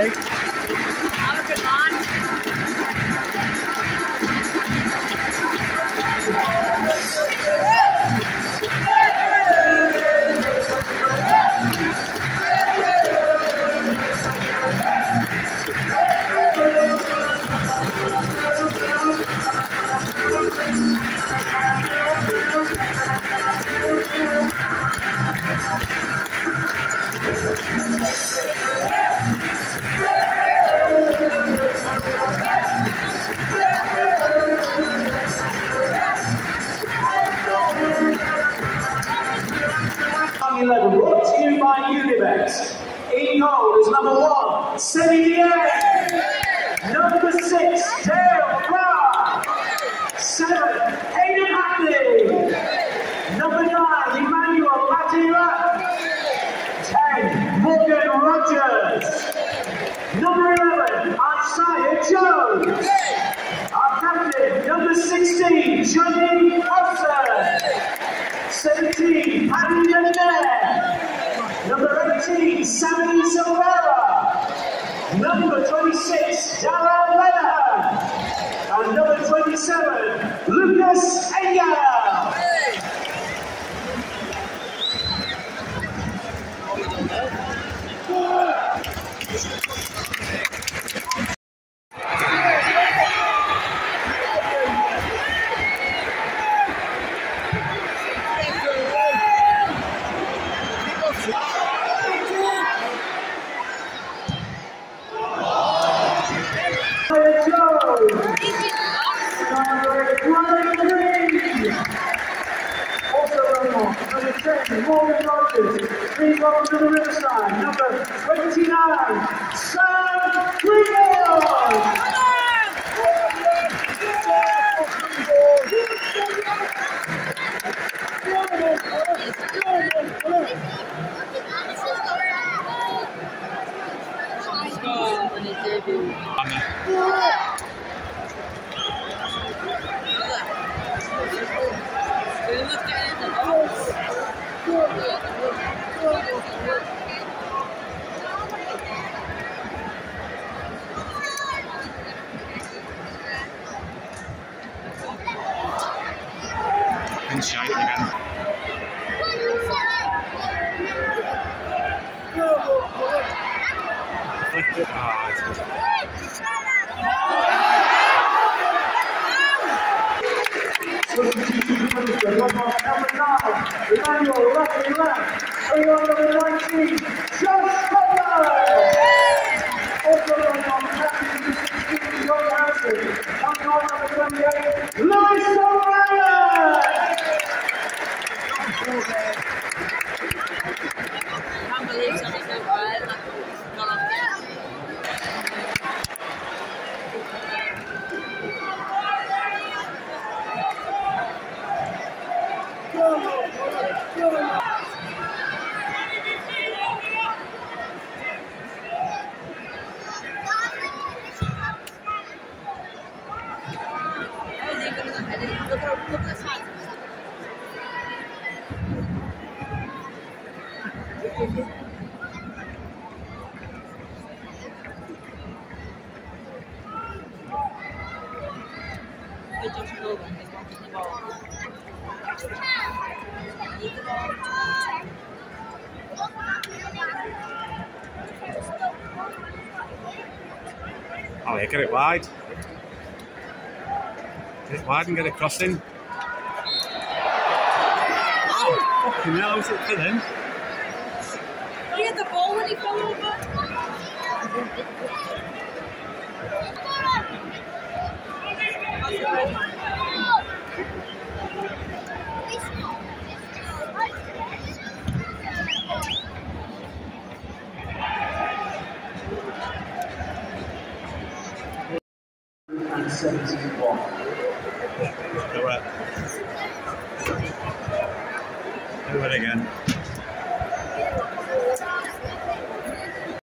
Have In goal is number one, Seny Dieng. Number six, Dale Clark. Seven, Hayden Hackney. Number nine, Emmanuel Latte Lath. Ten, Morgan Rogers. Number 11, Isaiah Jones. Our captain, number 16, Jonny Howson. 17, Paddy McNair. Number 18, Sammy Silvera. Number 26, Darragh Lenihan. And number 27, Lukas Engel. Isaiah Jones. Number 23. Also running off. Number 10, Welcome to the Riverside. Number 29, Sam Greenwood. On Ah, it's- Number nine, Emmanuel Ruffin left. Bring on number 19, Пойдем снова, не знаю, не балуй. Oh, yeah, get it wide. Get it wide and get a crossing. Oh, fucking hell, is it for them? Oh, he had the ball when he fell over. 71. Do it. Do it again.